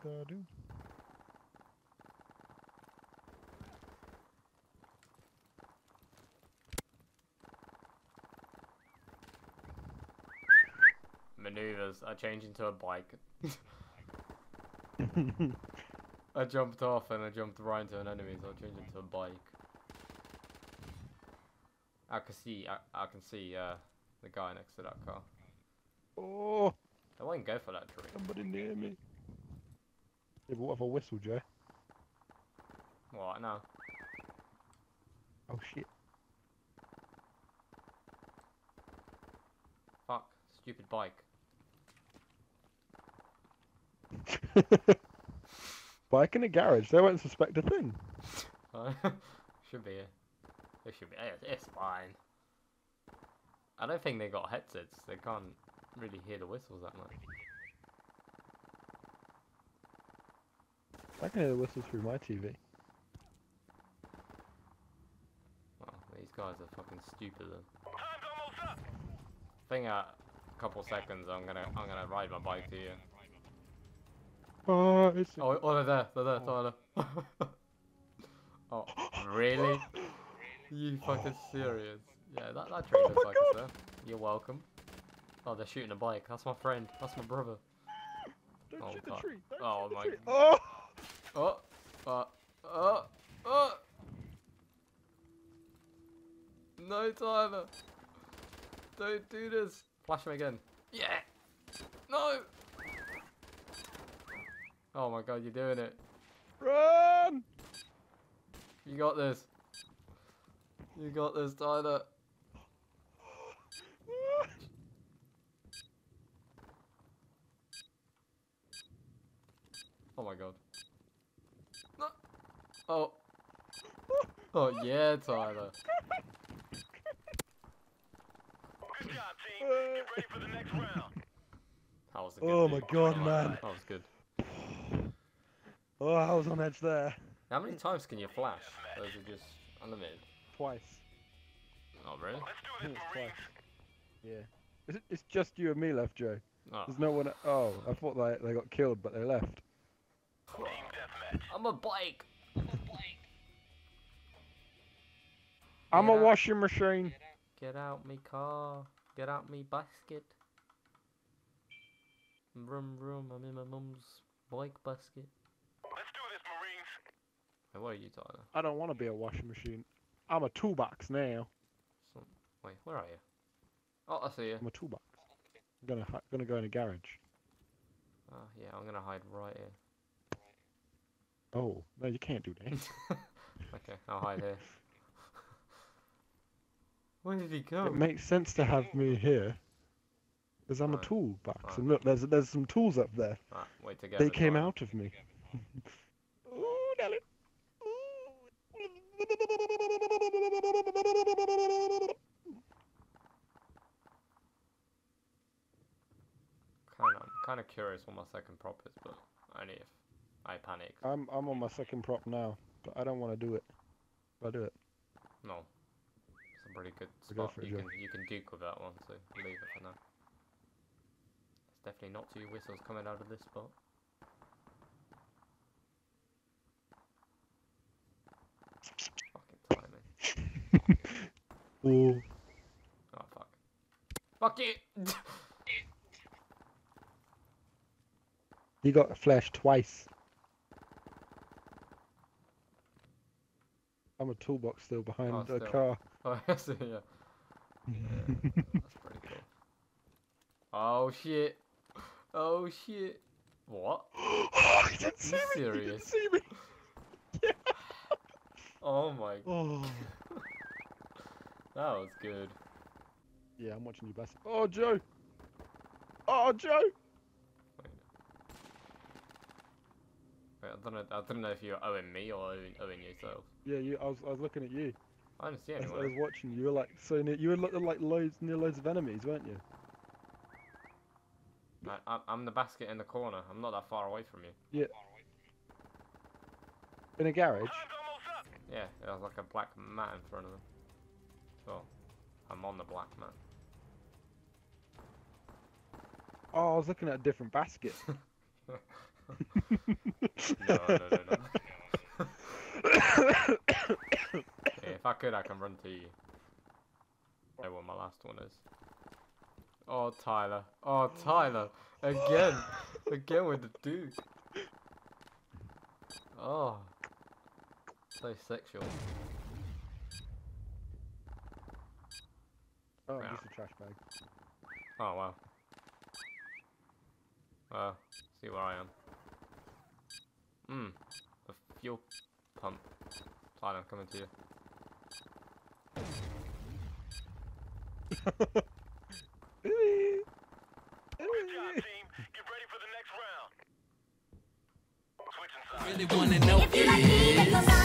I gotta do? Maneuvers. I changed into a bike. I jumped off and I jumped right into an enemy, so I changed into a bike. I can see, I, I can see uh, the guy next to that car. oh, I won't go for that tree. somebody near me. Yeah, but what if I whistle, Joe? What now? Oh shit. Fuck, stupid bike. Bike in a garage. They won't suspect a thing. should be. It should be. It's, it's fine. I don't think they got headsets. They can't really hear the whistles that much. I can hear the whistles through my TV. Well, these guys are fucking stupid. Then. Think a couple seconds. I'm gonna I'm gonna ride my bike to you. Oh, it's Oh, oh, they're there. They're there. Oh. Tyler. oh, really? You fucking oh. serious? Yeah, that that tree oh looks like it's there. You're welcome. Oh, they're shooting a bike. That's my friend. That's my brother. Don't Oh, shoot the God. tree. Don't Oh, shoot the my tree. Oh! Oh, uh, uh, uh. No, Tyler. Don't do this. Flash him again. Yeah. No. Oh my god, you're doing it. Run! You got this. You got this, Tyler. Oh my god. No. Oh. Oh yeah, Tyler. Good job, team. Get ready for the next round. That was a good Oh move. my god, man. That That was good. Oh, I was on edge there. How many times can you flash? Those are just unlimited. Twice. Oh really? Let's do I this, it's Marines. Hmm, twice. Yeah. It's, it's just you and me left, Joe. Oh. There's no one. Oh, I thought they they got killed, but they left. Team deathmatch. I'm a bike. I'm Yeah. a washing machine. Get out me car. Get out me basket. Vroom vroom, I'm in my mum's bike basket. Let's do this, Marines. Hey, what are you, Tyler? I don't want to be a washing machine. I'm a toolbox now. Some... Wait, where are you? Oh, I see you. I'm a toolbox. I'm gonna hi- gonna go in a garage. Oh, yeah, I'm gonna hide right here. Oh no, you can't do that. okay, I'll hide here. Where did he go? It makes sense to have me here, because I'm a Right. toolbox. Right. And look, there's there's some tools up there. Right, wait together. They came out of me. Ooh, Nelly. Kind of, kind of curious what my second prop is, but only if I panic. I'm I'm on my second prop now, but I don't want to do it. I'll do it. No, a pretty good spot. You can you can duke with that one, so leave it for now. It's definitely not two whistles coming out of this spot. Fucking timing. Ooh. Oh fuck. Fuck you! He got flashed twice. I'm a toolbox still behind Oh, the still. car. oh, I see, yeah. yeah. That's pretty cool. Oh shit! Oh shit! What? oh, he didn't see me. He didn't see me. Oh my. Oh. That was good. Yeah, I'm watching you, best. Oh, Joe. Oh, Joe. Wait. Wait, I don't know. I don't know if you're owing me or owing, owing yourself. Yeah, you. I was. I was looking at you. I see I was, watching you. Were like so near. You were like loads near loads of enemies, weren't you? I, I'm- the basket in the corner. I'm not that far away from you. Yeah. In a garage. Time's almost up. Yeah, there's like a black mat in front of them. Well, I'm on the black mat. Oh, I was looking at a different basket. no, no, no, no. Yeah, if I could, I can run to you. I Know what my last one is. Oh, Tyler. Oh, Tyler. Again. Again with the dude. Oh. So sexual. Oh, Yeah. just a trash bag. Oh, wow. Well, see where I am. Hmm. A fuel pump. Tyler, I'm coming to you. Ooh. Good job, team. Get ready for the next round. Switching sides. Really wanna know